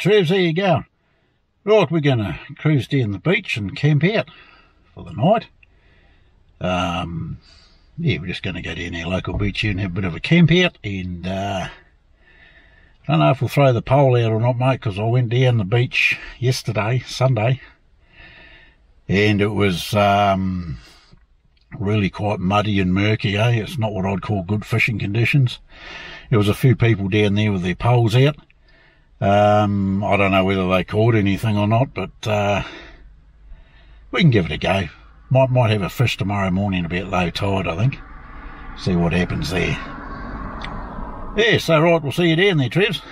Trevs, there you go. Right, we're going to cruise down the beach and camp out for the night. Um, yeah, we're just going to go down our local beach here and have a bit of a camp out. And uh, I don't know if we'll throw the pole out or not, mate, because I went down the beach yesterday, Sunday, and it was um, really quite muddy and murky, eh? It's not what I'd call good fishing conditions. There was a few people down there with their poles out. Um, I don't know whether they caught anything or not, but uh, we can give it a go. Might might have a fish tomorrow morning about low tide, I think. See what happens there. Yeah, so right, we'll see you down there, Trevs.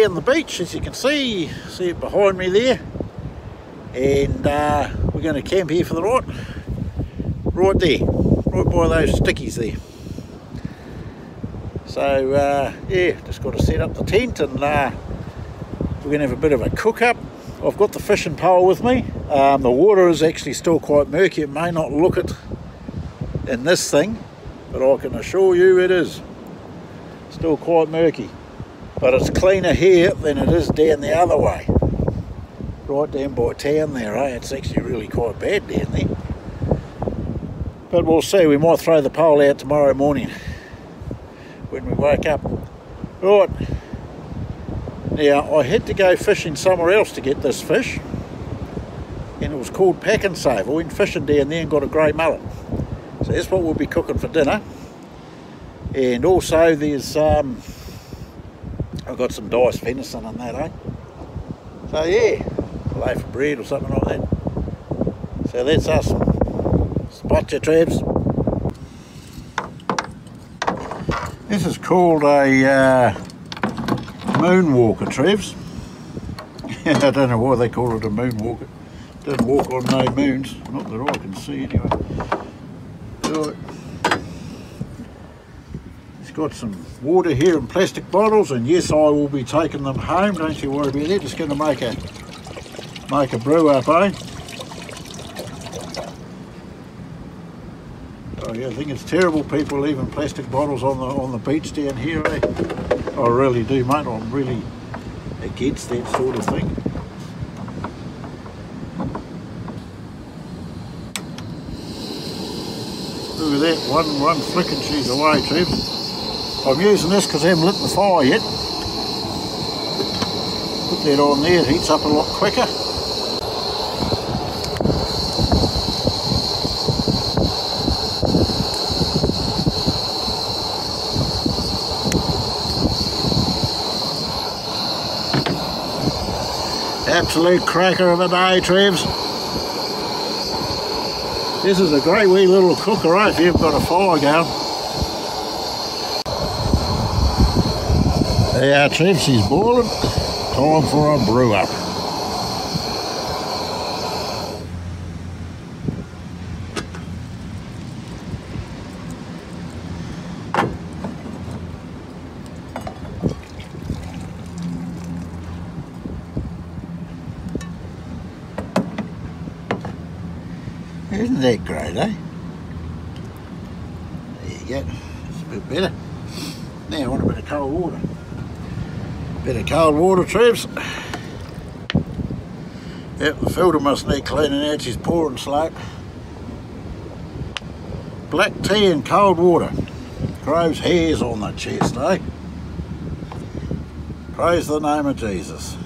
Here down the beach, as you can see, see it behind me there. And uh, we're going to camp here for the night. Right there, right by those stickies there. So, uh, yeah, just got to set up the tent and uh, we're going to have a bit of a cook up. I've got the fishing pole with me. Um, the water is actually still quite murky. It may not look it in this thing, but I can assure you it is. Still quite murky but it's cleaner here than it is down the other way. Right down by town there eh? it's actually really quite bad down there. But we'll see. We might throw the pole out tomorrow morning when we wake up. Right. Now I had to go fishing somewhere else to get this fish and it was called Pak n Save. I went fishing down there and got a grey mullet. So that's what we'll be cooking for dinner. And also there's um, got some diced venison and that, eh? So yeah, loaf of bread or something like that. So that's us. Spot your traps. This is called a uh, moonwalker, Trevs. I don't know why they call it a moonwalker. Doesn't walk on no moons, not that I can see anyway. Got some water here in plastic bottles and yes I will be taking them home, don't you worry about that. Just going to make a make a brew up, eh? Oh yeah, I think it's terrible people leaving plastic bottles on the on the beach down here, eh? I really do, mate. I'm really against that sort of thing. Look at that, one one flick and she's away, Trev. I'm using this because I haven't lit the fire yet. Put that on there, it heats up a lot quicker. Absolute cracker of a day, Trevs. This is a great wee little cooker, eh, if you've got a fire going. Hey, our Chelsea's boiling. Time for a brew up. Isn't that great, eh? There you go. It's a bit better. Now I want a bit of cold water. Bit of cold water, troops. Yep, the filter must need cleaning out, she's pouring slope. Black tea and cold water. Grows hairs on the chest, eh? Praise the name of Jesus.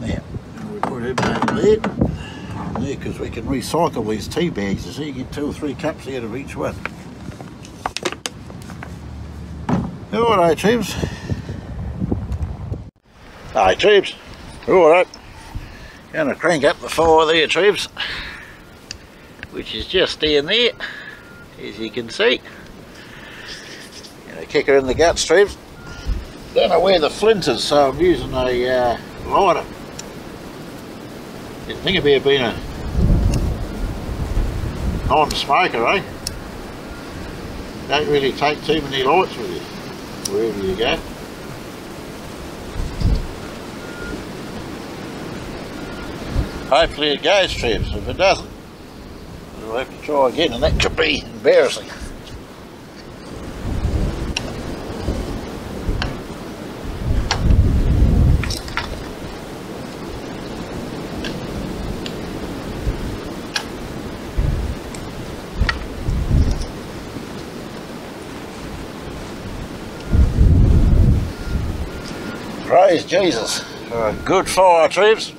Now, we put it over there. There, because we can recycle these tea bags, you see, you get two or three cups out of each one. Alright, Tubes. Hi, Tubes. Alright. Gonna crank up the fire there, Tubes. Which is just down there, as you can see. Gonna kick her in the guts, Tubes. Don't know where the flint is, so I'm using a uh, lighter. You think about being a non-smoker, eh? Don't really take too many lights with you wherever you go. Hopefully it goes trips. If it doesn't, we'll have to try again and that could be embarrassing. Praise Jesus a good fire, troops.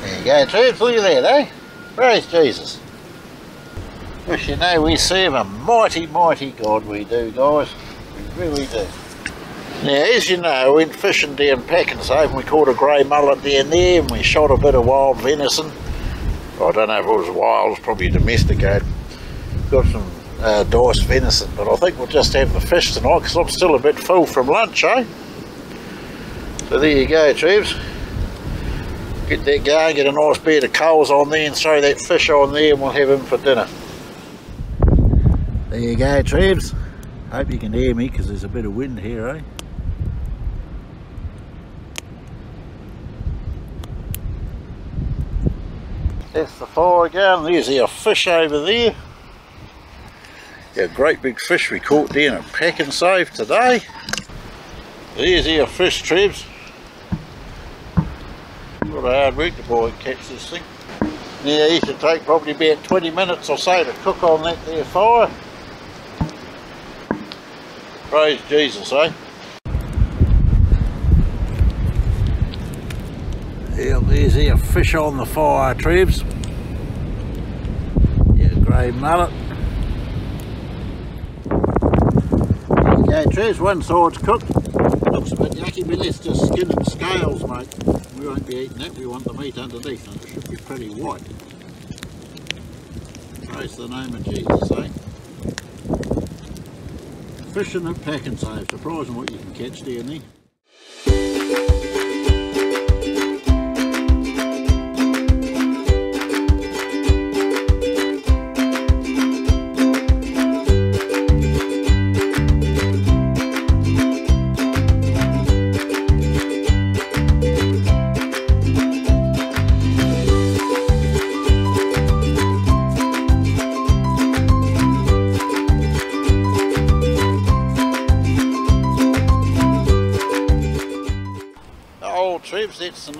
There you go, troops. Look at that, eh? Praise Jesus. Wish you know we serve a mighty, mighty God we do, guys. We really do. Now, as you know, we went fishing down Pak n Save and we caught a grey mullet down there and we shot a bit of wild venison. I don't know if it was wild, it was probably domesticated. Got some uh, diced venison, but I think we'll just have the fish tonight because I'm still a bit full from lunch, eh? So there you go, Treves. Get that going, get a nice bed of coals on there and throw that fish on there and we'll have him for dinner. There you go, Trebs. Hope you can hear me because there's a bit of wind here, eh? That's the fire again. There's our fish over there. Our great big fish we caught down at save today. There's our fish, Trebs. What a hard work to boy catch this thing. Now, it should take probably about 20 minutes or so to cook on that there fire. Praise Jesus, eh? Yeah, there's our fish on the fire, Trebs. Yeah, grey mullet. Okay, Trebs, one side's cooked. Looks a bit yucky, but let's just skin and scales, mate. We won't be eating that, we want the meat underneath, and it should be pretty white. Praise the name of Jesus, eh? Fishing at Pak n Save. Surprising what you can catch down there.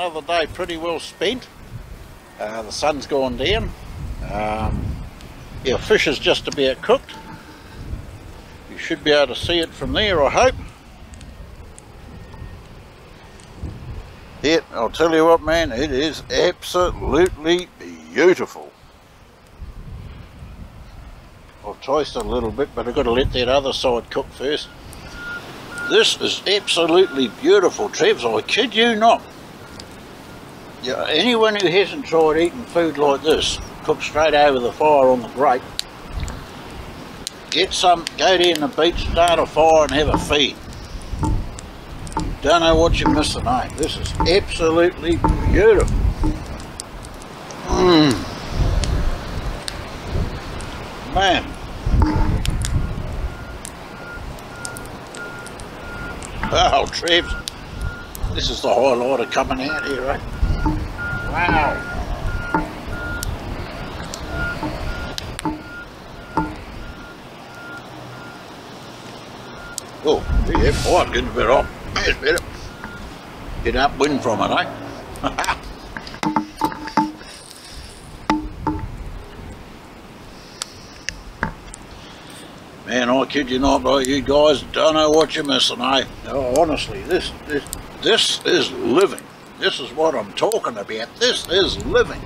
Another day pretty well spent. Uh, the sun's gone down. Um, fish is just about cooked. You should be able to see it from there, I hope. Yeah, I'll tell you what, man, it is absolutely beautiful. I've taste it a little bit, but I've got to let that other side cook first. This is absolutely beautiful, Trevs. I kid you not. Anyone who hasn't tried eating food like this, cooked straight over the fire on the grate, get some, go down the beach, start a fire and have a feed. Don't know what you're missing, eh? This is absolutely beautiful. Mmm. Man. Oh, Trevs. This is the highlight of coming out here, right? Wow. Oh, yeah, boy, I'm getting bit off. That's better. Get upwind from it, eh? Man, I kid you not, bro. You guys don't know what you're missing, eh? Oh, honestly, this, this, this is living. This is what I'm talking about. This is living.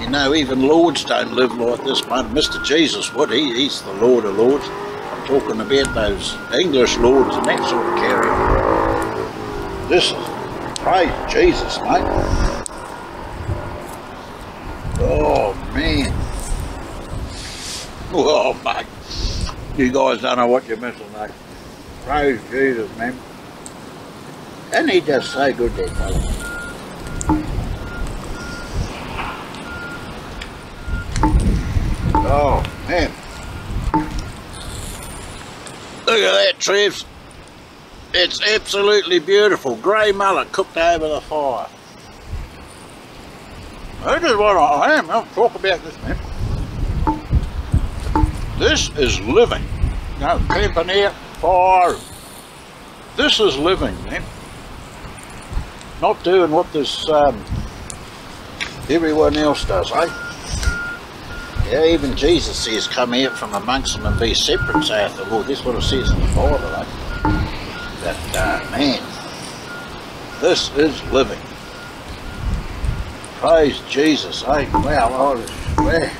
You know, even lords don't live like this, man. Mr. Jesus would. He, he's the Lord of Lords. I'm talking about those English lords and that sort of carry. This is, praise Jesus, mate. Oh, man. Oh, mate. You guys don't know what you're missing, mate. Praise Jesus, man. And he does so good, that fella. Oh, man. Look at that, Trevs. It's absolutely beautiful. Grey mullet cooked over the fire. This is what I am. I'll talk about this, man. This is living. Now, camping out, fire. This is living, man. Not doing what this um, everyone else does, eh? Yeah, even Jesus says, come out from amongst them and be separate, saith the Lord. That's what it says in the Bible, eh? That, uh, man, this is living. Praise Jesus, eh? Wow, I was, wow.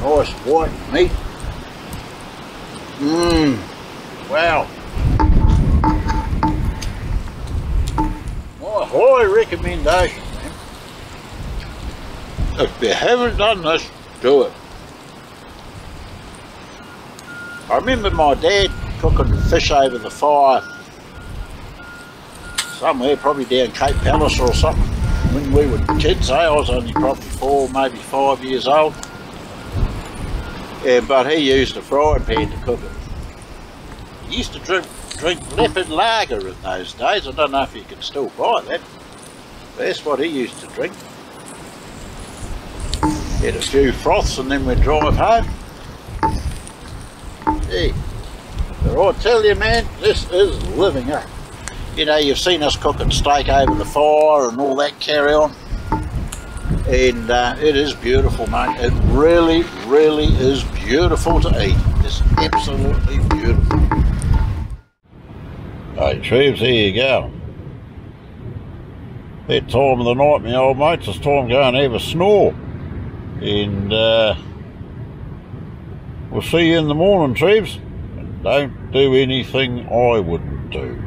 Nice white meat. Mmm, wow. High recommendation. If you haven't done this, do it. I remember my dad cooking fish over the fire somewhere, probably down Cape Palliser or something. When we were kids, eh? I was only probably four, maybe five years old. Yeah, but he used a frying pan to cook it. He used to drink, drink leopard lager in those days. I don't know if you can still buy that. That's what he used to drink. Get a few froths and then we drive home. Hey, but I tell you man, this is living up. You know, you've seen us cooking steak over the fire and all that carry on. And uh, it is beautiful, mate. It really, really is beautiful to eat. It's absolutely beautiful. Hey, Treves, here you go. That time of the night, my old mates, it's time to go and have a snore and uh, we'll see you in the morning, Treves. Don't do anything I wouldn't do.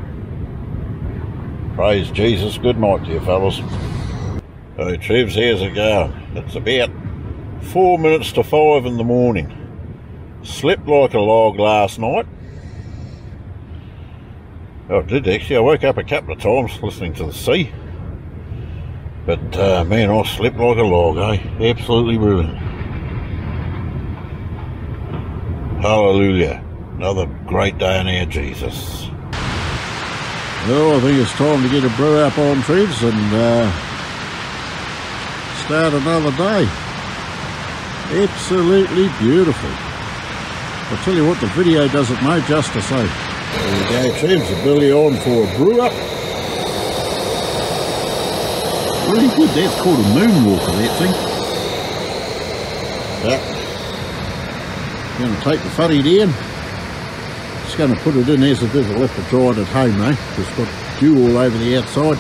Praise Jesus. Good night to you, fellas. Hey, Treves, here's a go. It's about four minutes to five in the morning. Slept like a log last night. Oh, I did actually. I woke up a couple of times listening to the sea. But uh, man, I slept like a log, eh? Absolutely brilliant. Hallelujah. Another great day in our Jesus. Well, I think it's time to get a brew up on Treves and uh, start another day. Absolutely beautiful. I tell you what, the video doesn't know justice, eh? There we go, Treves, the belly on for a brew up really good. That's called a moonwalker, that thing. Yep. Going to take the fuddy down. Just going to put it in as it is. I left it dried at home, though. It's got dew all over the outside.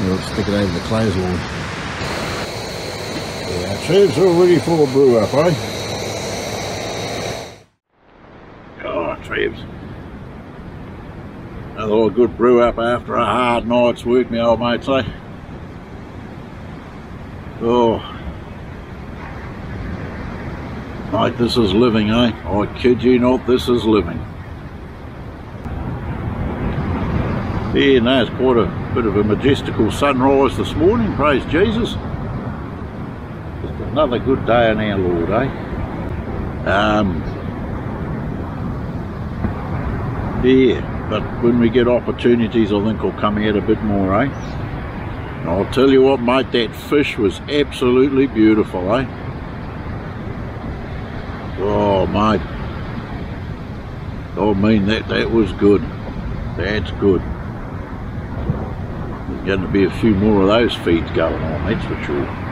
I'll stick it over the clothesline. Yeah, it's all ready for a brew up, eh? Oh, Treves. Another good brew up after a hard night's work, my old mates, eh? Oh, mate, this is living, eh? I kid you not, this is living. Yeah, no, it's quite a bit of a majestical sunrise this morning, praise Jesus. Just another good day in our Lord, eh? Um, yeah, but when we get opportunities, I think we'll come out a bit more, eh? And I'll tell you what, mate, that fish was absolutely beautiful, eh? Oh, mate. I mean, that, that was good. That's good. There's going to be a few more of those feeds going on, that's for sure.